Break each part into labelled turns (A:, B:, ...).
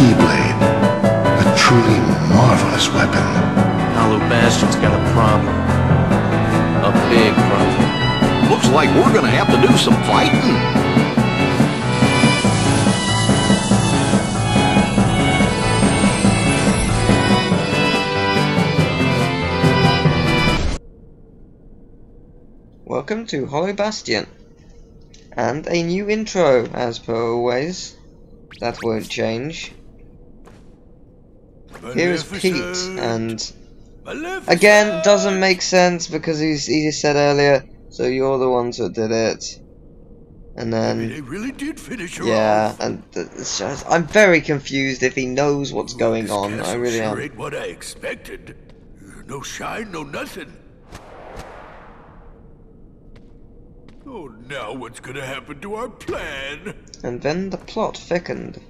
A: Keyblade. A truly marvelous weapon.
B: Hollow Bastion's got a problem. A big problem.
C: Looks like we're gonna have to do some fighting.
D: Welcome to Hollow Bastion. And a new intro, as per always. That won't change. Here is Pete, and again, doesn't make sense because he's, he just said earlier, so you're the ones that did it. And then,
E: They really did finish her
D: yeah,
E: off.
D: and just, I'm very confused if he knows what's going
E: This
D: on. I really
E: sure
D: am.
E: ain't what I expected. No shine, no nothing. Oh, now what's gonna happen to our plan?
D: And then the plot thickened.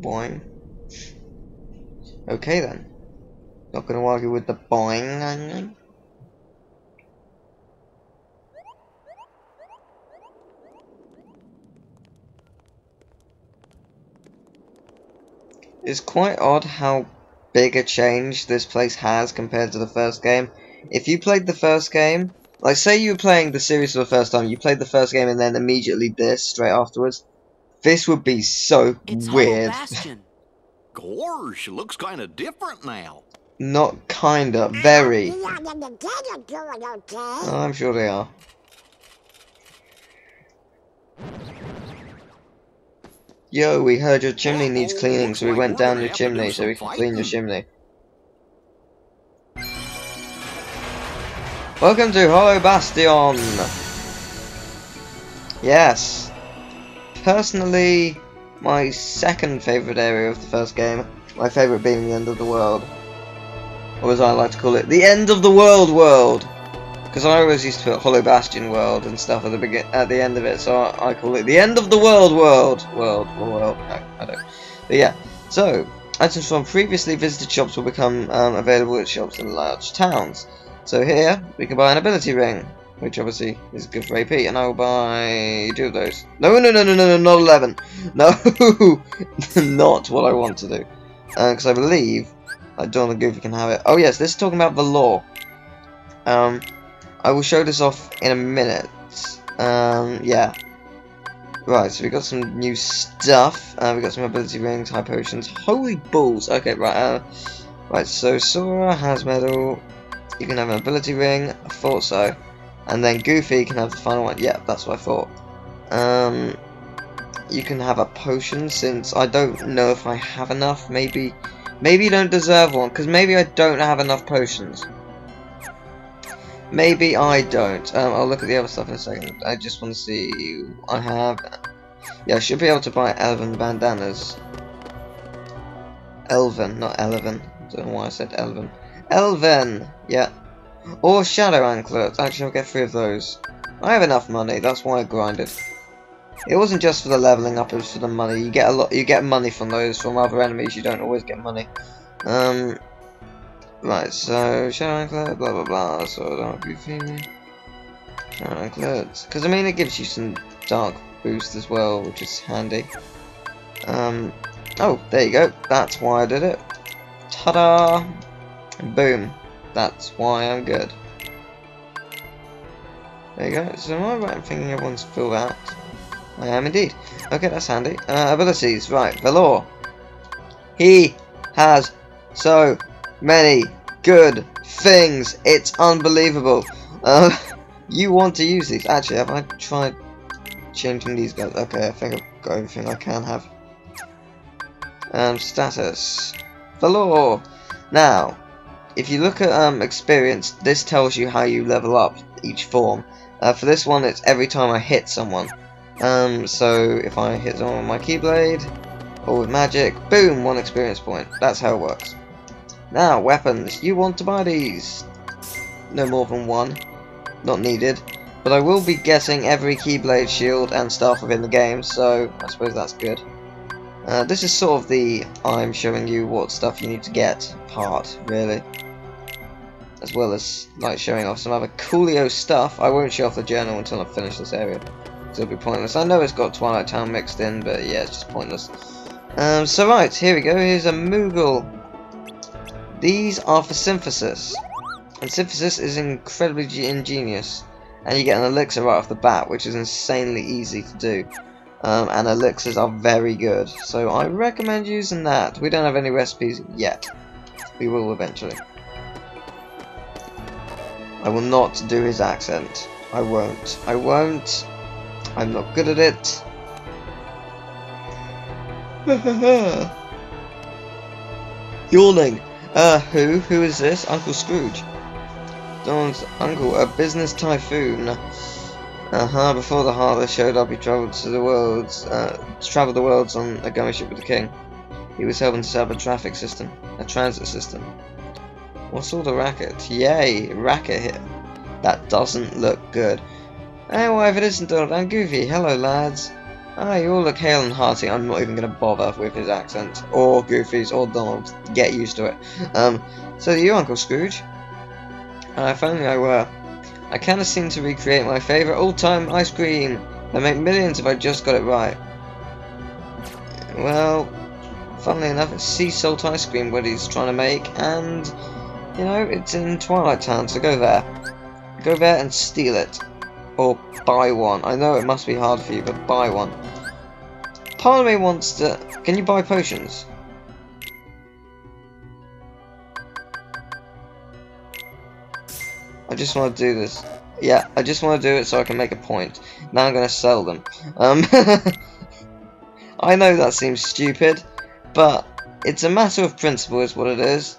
D: Boing. Okay then. Not gonna argue with the boing. It's quite odd how big a change this place has compared to the first game. If you played the first game, like say you were playing the series for the first time, you played the first game and then immediately this straight afterwards, this would be so
F: It's
D: weird.
F: Hollow Bastion.
C: Gorsh, looks kinda different now.
D: Not kinda, very. Oh, I'm sure they are. Yo, we heard your chimney needs cleaning, so we went down your chimney so we can clean your chimney. Welcome to Hollow Bastion! Yes. Personally, my second favourite area of the first game. My favourite being the end of the world. Or as I like to call it, the end of the world world! Because I always used to put Hollow Bastion world and stuff at the begin at the end of it, so I, I call it the end of the world world. World, or world, no, I don't. But yeah, so, items from previously visited shops will become um, available at shops in large towns. So here, we can buy an ability ring, which obviously is good for AP, and I will buy two of those. No, no, no, no, no, no, not 11. No, not what I want to do. Because I believe I don't know Goofy can have it. Oh yes, this is talking about the law. Um, I will show this off in a minute. Um, yeah. Right, so we got some new stuff. Uh, we got some ability rings, high potions. Holy balls! Okay, right. Uh, right, so Sora has medal. You can have an ability ring. I thought so. And then Goofy can have the final one. Yeah, that's what I thought. Um, you can have a potion since I don't know if I have enough. Maybe, maybe you don't deserve one because maybe I don't have enough potions. Maybe I don't. Um, I'll look at the other stuff in a second. I just want to see. I have. Yeah, I should be able to buy elven bandanas. Elven, not elven. Don't know why I said elven. Elven! Yeah. Or shadow anklets. Actually, I'll get three of those. I have enough money. That's why I grinded. It wasn't just for the leveling up; it was for the money. You get a lot. You get money from those. From other enemies, you don't always get money. Um. Right, so shadow anklet, blah blah blah. So dark goofy. Shadow anklets, because I mean it gives you some dark boost as well, which is handy. Um. Oh, there you go. That's why I did it. Ta-da! Boom. That's why I'm good. There you go. So am I right in thinking everyone's filled out? I am indeed. Okay, that's handy. Uh, abilities, right, Valor. He has so many good things. It's unbelievable. Uh, you want to use these. Actually, have I tried changing these guys? Okay, I think I've got everything I can have. Um, status. Valor. Now, if you look at um, experience, this tells you how you level up each form. Uh, for this one, it's every time I hit someone. Um, so if I hit someone with my Keyblade, or with magic, boom, one experience point. That's how it works. Now, weapons. You want to buy these. No more than one. Not needed. But I will be getting every Keyblade, shield, and stuff within the game, so I suppose that's good. Uh, this is sort of the I'm showing you what stuff you need to get part, really. As well as like showing off some other coolio stuff. I won't show off the journal until I finish this area. So it'll be pointless. I know it's got Twilight Town mixed in, but yeah, it's just pointless. Um, so right, here we go. Here's a Moogle. These are for synthesis. And synthesis is incredibly ingenious. And you get an elixir right off the bat, which is insanely easy to do. Um, and elixirs are very good. So I recommend using that. We don't have any recipes yet. We will eventually. I will not do his accent. I won't. I won't. I'm not good at it. Yawning. Uh, who? Who is this? Uncle Scrooge. Don's uncle, a business typhoon. Uh-huh, before the Heartless showed up, he travelled to the worlds, uh, travelled the worlds on a gummi ship with the king. He was helping to set up a traffic system, a transit system. What's all the racket? Yay, racket here. That doesn't look good. Hey, why if it isn't Donald and Goofy, hello lads. Ah, you all look hale and hearty. I'm not even going to bother with his accent, or Goofy's, or Donald's. Get used to it. Um, so you, Uncle Scrooge? Uh, if only I were. I kinda seem to recreate my favourite all-time ice cream. I'd make millions if I just got it right. Well, funnily enough, it's sea salt ice cream what he's trying to make, and, you know, it's in Twilight Town, so go there. Go there and steal it. Or buy one. I know it must be hard for you, but buy one. Part of me wants to... Can you buy potions? I just want to do this. Yeah, I just want to do it so I can make a point. Now I'm going to sell them. Um, I know that seems stupid, but it's a matter of principle is what it is.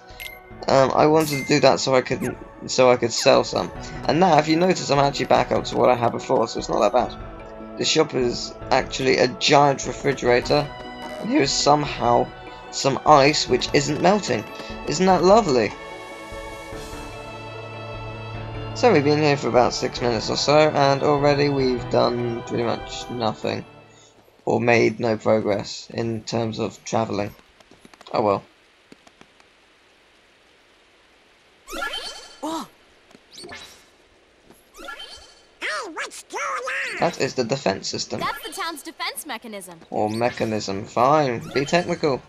D: Um, I wanted to do that so I could so I could sell some. And now, if you notice, I'm actually back up to what I had before, so it's not that bad. The shop is actually a giant refrigerator, and here is somehow some ice which isn't melting. Isn't that lovely? So we've been here for about six minutes or so, and already we've done pretty much nothing. Or made no progress in terms of travelling. Oh well. That is the defense system.
F: That's the town's defense mechanism.
D: Or mechanism. Fine. Be technical.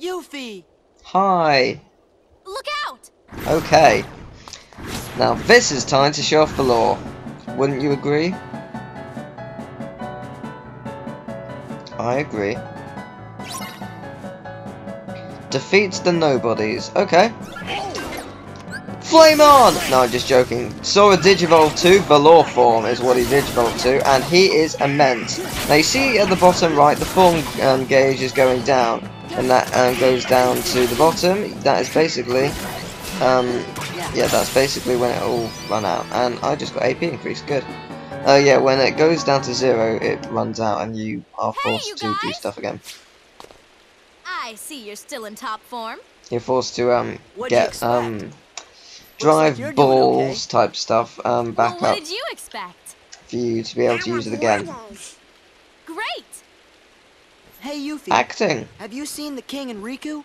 G: Yuffie!
D: Hi.
F: Look out!
D: Okay. Now this is time to show off the law. Wouldn't you agree? I agree. Defeats the nobodies. Okay. Flame on! No, I'm just joking. Sora Digivolve to Valor form is what he Digivolved to, and he is immense. Now you see at the bottom right, the form um, gauge is going down, and that um, goes down to the bottom. That is basically, um, yeah, that's basically when it all run out. And I just got AP increase, good. Uh, yeah, when it goes down to zero, it runs out, and you are
F: Hey,
D: forced
F: you
D: to do stuff again.
F: I see you're still in top form.
D: You're forced to um
G: What'd
D: get um
G: like
D: drive
G: you're doing okay.
D: balls type stuff um
F: Well,
D: back
F: what
D: up
F: did you expect?
D: for you to be able to use it again.
F: Great!
G: Hey, Yuffie.
D: Acting.
G: Have you seen the king and Riku?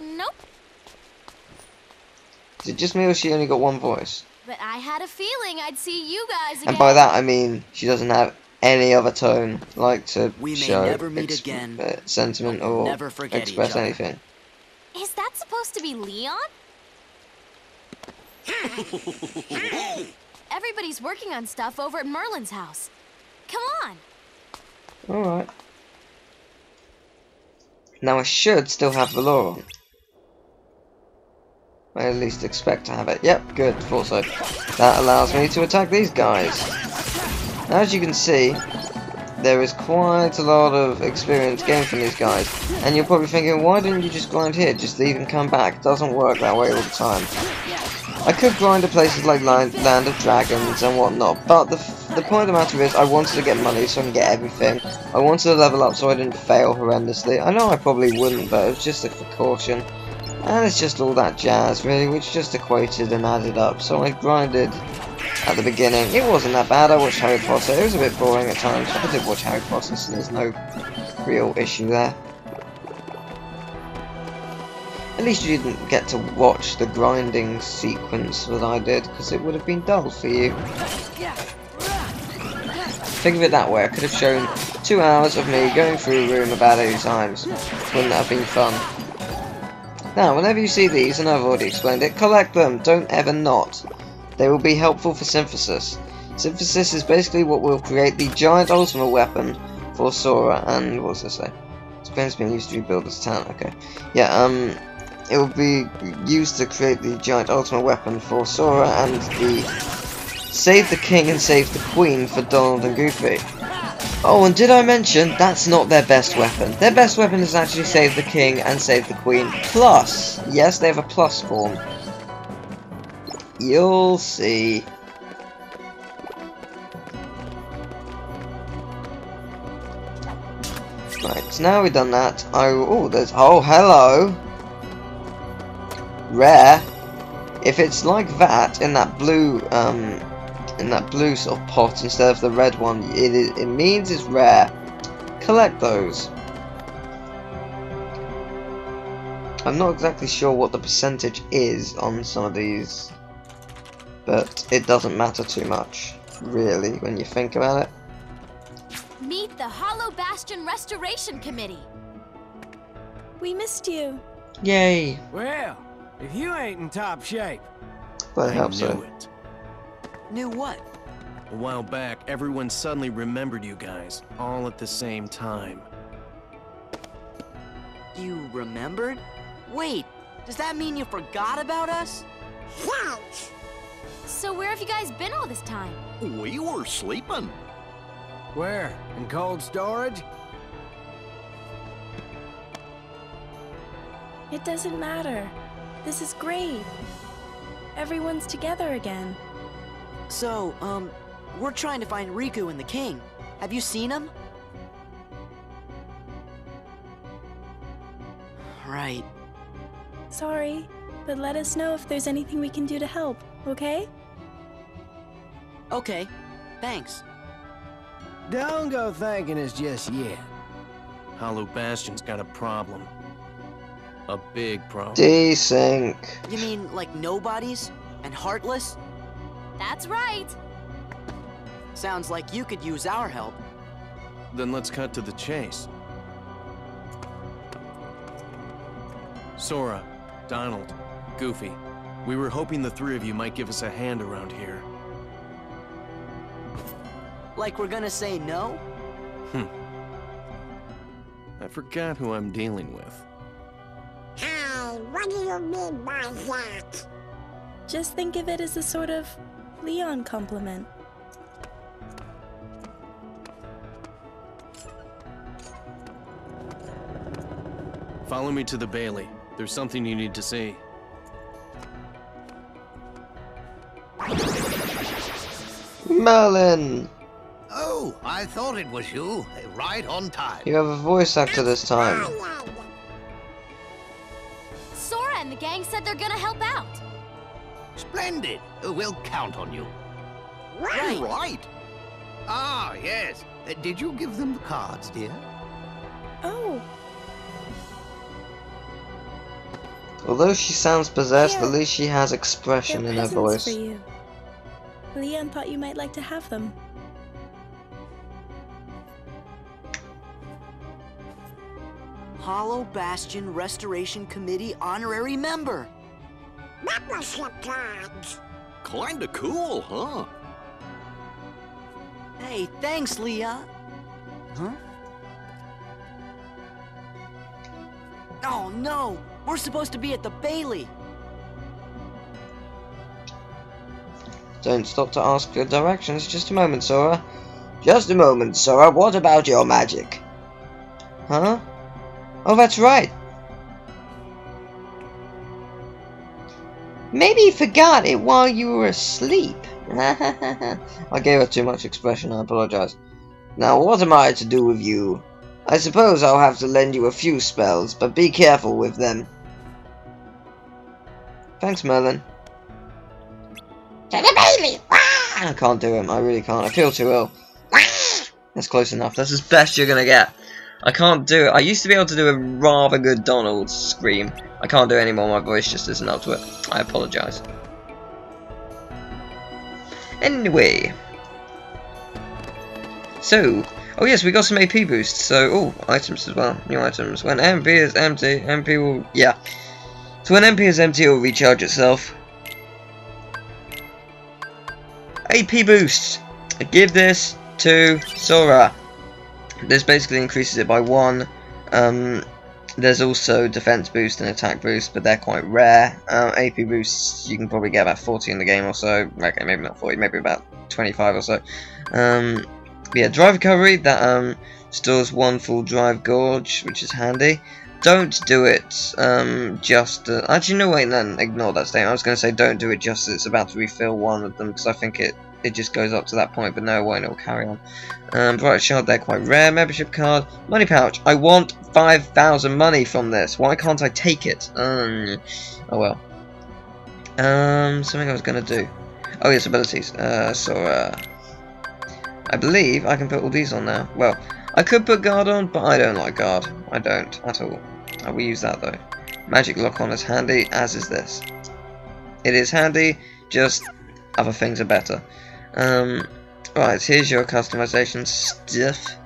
F: Nope,
D: Is it just me or she only got one voice?
F: but I had a feeling I'd see you guys again.
D: And by that I mean she doesn't have any other tone like to
G: We may
D: show
G: never meet again,
D: uh, sentiment or
G: never forget
D: express anything.
F: Is that supposed to be Leon? Everybody's working on stuff over at Merlin's house. Come on.
D: Alright. Now I should still have Valor on. I at least expect to have it. Yep, good, thought so. That allows me to attack these guys. As you can see, there is quite a lot of experience gained from these guys. And you're probably thinking, why didn't you just grind here? Just leave and come back. Doesn't work that way all the time. I could grind at places like Land, of Dragons and whatnot, but the, the point of the matter is I wanted to get money so I can get everything. I wanted to level up so I didn't fail horrendously. I know I probably wouldn't, but it was just a precaution. And it's just all that jazz, really, which just equated and added up. So I grinded at the beginning. It wasn't that bad. I watched Harry Potter. It was a bit boring at times, I did watch Harry Potter, so there's no real issue there. At least you didn't get to watch the grinding sequence that I did, because it would have been dull for you. Think of it that way, I could have shown two hours of me going through a room about eight times. Wouldn't that have been fun? Now, whenever you see these, and I've already explained it, collect them, don't ever not. They will be helpful for synthesis. Synthesis is basically what will create the giant ultimate weapon for Sora and, what's this say? Spain's been used to rebuild this town, okay. Yeah, um, it will be used to create the giant ultimate weapon for Sora and the Save the King and Save the Queen for Donald and Goofy. Oh, and did I mention, that's not their best weapon. Their best weapon is actually Save the King and Save the Queen. Plus, yes, they have a plus form. You'll see. Right, so now we've done that, I oh there's oh hello. Rare. If it's like that in that blue um in that blue sort of pot instead of the red one, it is, it means it's rare. Collect those. I'm not exactly sure what the percentage is on some of these, but it doesn't matter too much, really, when you think about it.
F: Meet the Hollow Bastion Restoration Committee.
H: We missed you.
D: Yay!
I: Well, if you ain't in top shape.
D: Well, I
B: I
D: hope
B: knew
D: so.
B: it.
G: Knew what?
B: A while back, everyone suddenly remembered you guys, all at the same time.
G: You remembered? Wait, does that mean you forgot about us? Wow!
F: So where have you guys been all this time?
C: We were sleeping.
I: Where? In cold storage?
H: It doesn't matter. This is great. Everyone's together again.
G: So, um, we're trying to find Riku and the king. Have you seen him? Right.
H: Sorry, but let us know if there's anything we can do to help, okay?
G: Okay. Thanks.
I: Don't go thanking us just yet.
B: Hollow Bastion's got a problem. A big problem.
D: Desync.
G: You mean like nobodies? And heartless?
F: That's right.
G: Sounds like you could use our help.
B: Then let's cut to the chase. Sora, Donald, Goofy, we were hoping the three of you might give us a hand around here.
G: Like we're gonna say no? Hmm.
B: I forgot who I'm dealing with.
J: Hey, what do you mean by that?
H: Just think of it as a sort of Leon compliment.
B: Follow me to the Bailey. There's something you need to see.
D: Merlin!
K: Oh, I thought it was you. Right on time.
D: You have a voice actor this time.
F: Sora and the gang said they're gonna help out.
K: Splendid. We'll count on you.
G: Right.
C: Right.
K: Ah, yes. Uh, Did you give them the cards, dear?
H: Oh,
D: Although she sounds possessed,
H: Here.
D: at least she has expression
H: they're
D: in her
H: presents
D: voice.
H: for you. Leon thought you might like to have them.
G: Hollow Bastion Restoration Committee honorary member.
J: Membership cards.
C: Kinda cool, huh?
G: Hey, thanks, Leah. Huh? Oh no! We're supposed to be at the Bailey.
D: Don't stop to ask for directions. Just a moment, Sora. Just a moment, Sora. What about your magic? Huh? Oh, that's right. Maybe you forgot it while you were asleep. I gave her too much expression, I apologize. Now, what am I to do with you? I suppose I'll have to lend you a few spells, but be careful with them. Thanks, Merlin.
J: To the Bailey.
D: I can't do him. I really can't. I feel too ill. That's close enough. That's as best you're gonna get. I can't do it. I used to be able to do a rather good Donald scream. I can't do it anymore. My voice just isn't up to it. I apologise. Anyway. So, oh yes, we got some AP boosts. So, oh, items as well. New items. When MP is empty, MP will, yeah. So when MP is empty, it will recharge itself. AP boost. I give this to Sora. This basically increases it by one. Um, there's also defense boost and attack boost, but they're quite rare. Um, AP boosts you can probably get about 40 in the game or so. Okay, maybe not 40, maybe about 25 or so. Um, yeah, drive recovery that um, stores one full drive gorge, which is handy. Don't do it um, just. Uh, actually, no, wait, then ignore that statement. I was going to say don't do it just as it's about to refill one of them because I think it it just goes up to that point, but no, it won't. It will carry on. Um, Bright Shard, they're quite rare. Membership card, money pouch. I want 5,000 money from this. Why can't I take it? Um, oh well. Um, something I was going to do. Oh yes, abilities. Uh, so, uh, I believe I can put all these on now. Well, I could put guard on, but I don't like guard. I don't, at all. I will use that though. Magic lock on is handy, as is this. It is handy, just other things are better. Um, right, here's your customization stuff.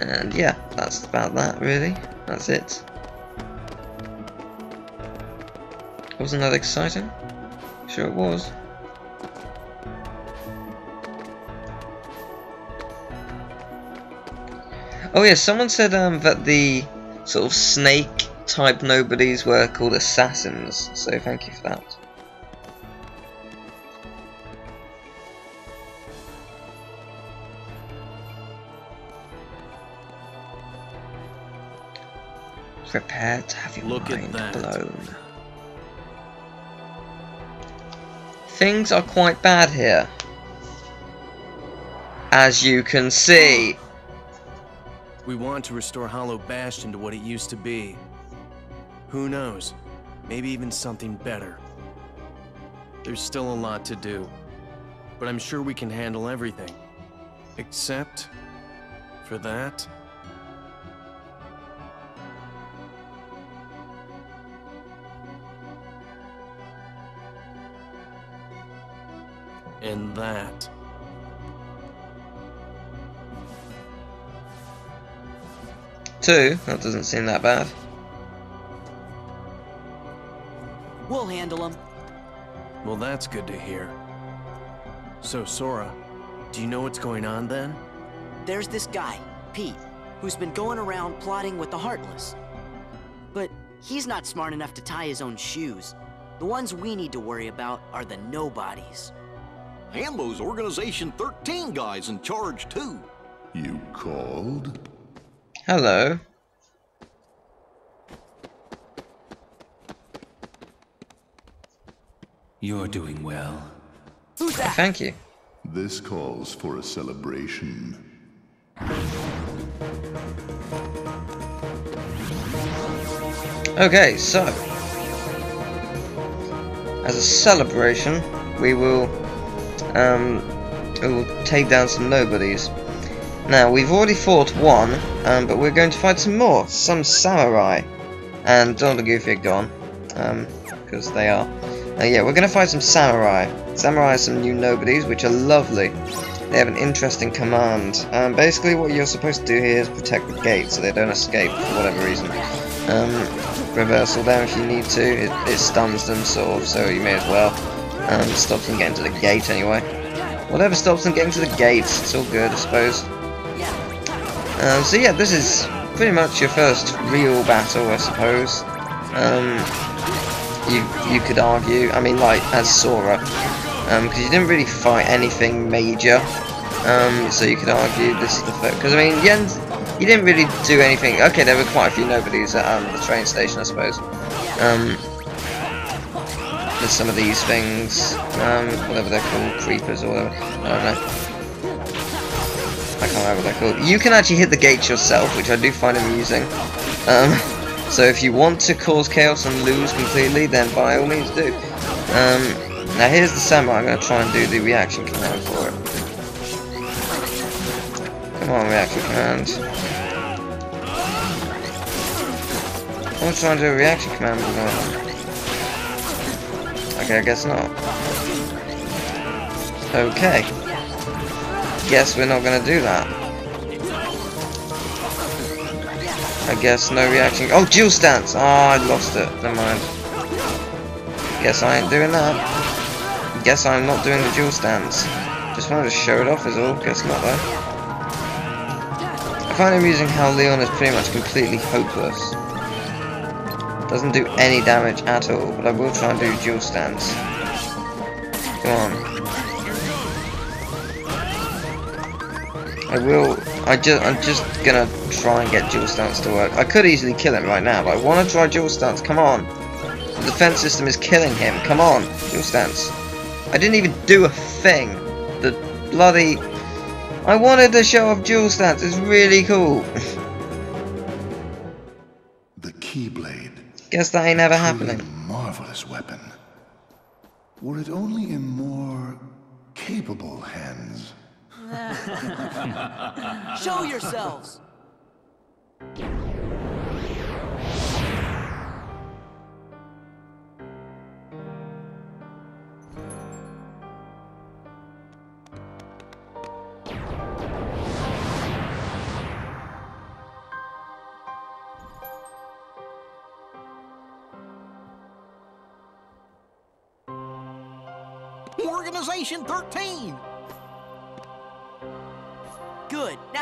D: And yeah, that's about that really. That's it. Wasn't that exciting? Sure it was. Oh yeah, someone said um, that the sort of snake type nobodies were called assassins, so thank you for that. Prepare to have your
B: Look
D: mind blown. Things are quite bad here. As you can see.
B: We want to restore Hollow Bastion to what it used to be. Who knows? Maybe even something better. There's still a lot to do. But I'm sure we can handle everything. Except... for that...
D: Two? That doesn't seem that bad.
G: We'll handle them.
B: Well, that's good to hear. So, Sora, do you know what's going on then?
G: There's this guy, Pete, who's been going around plotting with the Heartless. But he's not smart enough to tie his own shoes. The ones we need to worry about are the nobodies.
C: Hambo's Organization 13 guys in charge, too.
A: You called?
D: Hello.
L: You're doing well.
G: Who's that?
D: Thank you.
A: This calls for a celebration.
D: Okay, so as a celebration, we will um, we will take down some nobodies. Now we've already fought one, um, but we're going to fight some more, some samurai, and Donald and Goofy are gone, because they are. Uh, yeah, we're going to fight some samurai. Samurai are some new nobodies, which are lovely. They have an interesting command. Um, basically, what you're supposed to do here is protect the gate so they don't escape for whatever reason. Um, reversal there if you need to. It, it stuns them, sort of, so you may as well. Um, stops them getting to the gate anyway. Whatever stops them getting to the gate, it's all good, I suppose. Um, so yeah, this is pretty much your first real battle, I suppose. Um, you you could argue. I mean, like as Sora, because you didn't really fight anything major. Um, so you could argue this is the first. Because I mean, Jens, you didn't really do anything. Okay, there were quite a few nobodies at um, the train station, I suppose. Um, some of these things, um, whatever they're called, creepers or whatever. I don't know. I can't remember what they're called. You can actually hit the gates yourself, which I do find amusing. Um, so if you want to cause chaos and lose completely, then by all means do. Um, now here's the samurai. I'm going to try and do the reaction command for it. Come on, reaction command. I'm trying to do a reaction command with that. Okay, I guess not. Okay. Guess we're not gonna do that. I guess no reaction. Oh, dual stance! Oh, ah, I lost it. Never mind. Guess I ain't doing that. Guess I'm not doing the dual stance. Just wanted to show it off is all. Guess not though. I find amusing how Leon is pretty much completely hopeless. Doesn't do any damage at all, but I will try and do dual stance. Come on. I will. I just. I'm just gonna try and get dual stance to work. I could easily kill him right now, but I want to try dual stance. Come on. The defense system is killing him. Come on, dual stance. I didn't even do a thing. The bloody. I wanted to show off dual stance. It's really cool.
A: The Keyblade.
D: Guess that ain't ever happening.
A: marvelous weapon. Were it only in more capable hands.
G: Show yourselves!
C: Organization 13!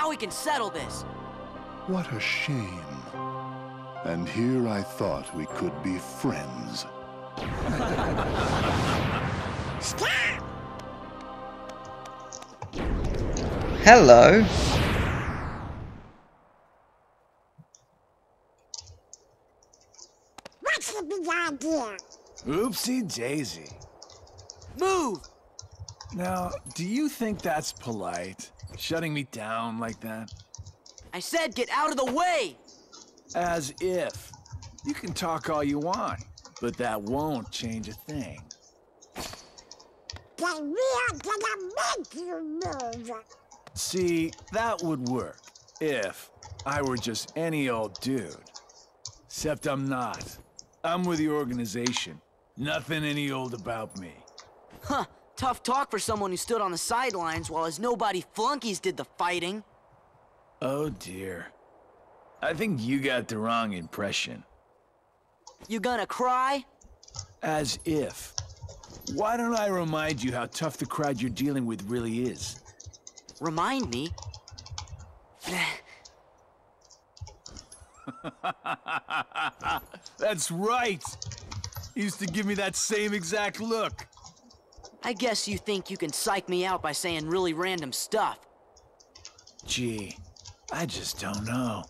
G: Now we can settle this.
A: What a shame. And here I thought we could be friends.
D: Hello.
J: What's the big idea?
I: Oopsie daisy.
G: Move!
I: Now, do you think that's polite? Shutting me down like that?
G: I said get out of the way!
I: As if. You can talk all you want, but that won't change a thing.
J: Then we are gonna make you move.
I: See, that would work if I were just any old dude. Except I'm not. I'm with the organization. Nothing any old about me.
G: Huh, tough talk for someone who stood on the sidelines while his nobody flunkies did the fighting.
I: Oh dear. I think you got the wrong impression.
G: You gonna cry?
I: As if. Why don't I remind you how tough the crowd you're dealing with really is?
G: Remind me?
I: That's right! He Used to give me that same exact look.
G: I guess you think you can psych me out by saying really random stuff.
I: Gee, I just don't know.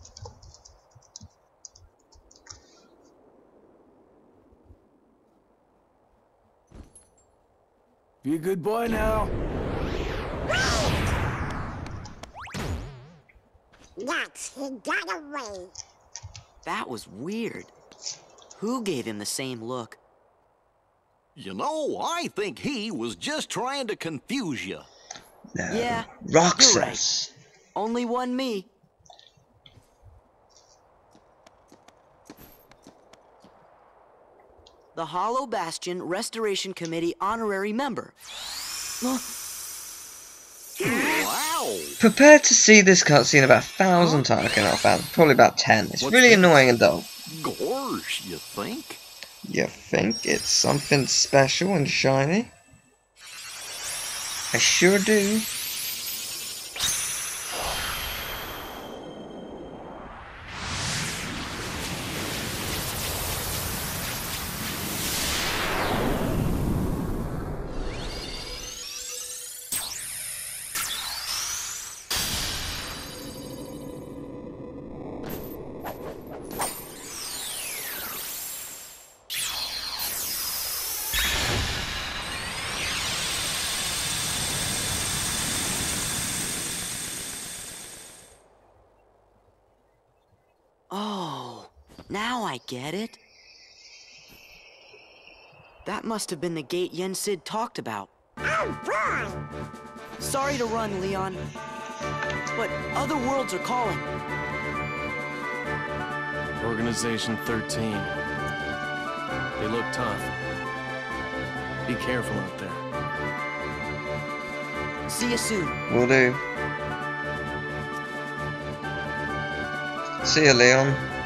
I: Be a good boy now.
J: Yes, he got away.
G: That was weird. Who gave him the same look?
C: You know, I think he was just trying to confuse you.
D: No.
G: Yeah,
D: Roxas.
G: Only one me. The Hollow Bastion Restoration Committee honorary member.
C: Wow!
D: Prepare to see this cutscene about a thousand times. Okay, not a thousand, probably about ten. It's
C: What's
D: really
C: this?
D: annoying and dull.
C: Gorge, you think?
D: You think it's something special and shiny? I sure do.
G: I get it. That must have been the gate Yen Sid talked about.
J: Oh boy!
G: Sorry to run, Leon. But other worlds are calling.
B: Organization 13. They look tough. Be careful out there.
G: See you soon.
D: Will do. See you, Leon.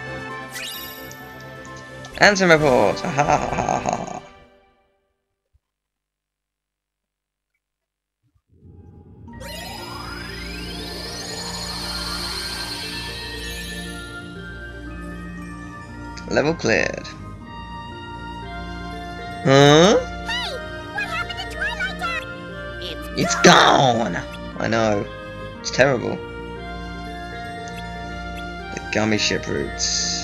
D: Ansem report. Ha ha ha ha. Level cleared. Huh? Hey, what happened to Twilight Town? It's, it's gone! I know. It's terrible. The gummi ship routes.